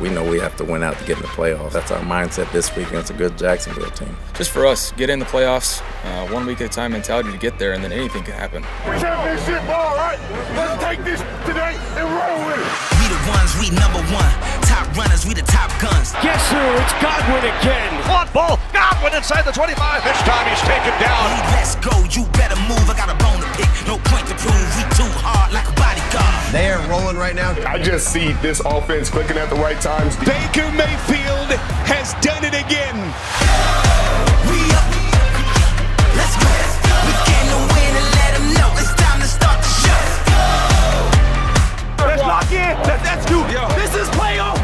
We know we have to win out to get in the playoffs. That's our mindset this week against a good Jacksonville team. Just for us, get in the playoffs, uh, one week at a time mentality to get there, and then anything can happen. Championship ball, right? Let's take this today and roll with it. We the ones, we number one. Top runners, we the top guns. Guess who? It's Godwin again. One ball, Godwin inside the 25. This time he's taken down. rolling right now. I just see this offense clicking at the right times. Baker Mayfield has done it again. Let's lock in. Let's do. This is playoff.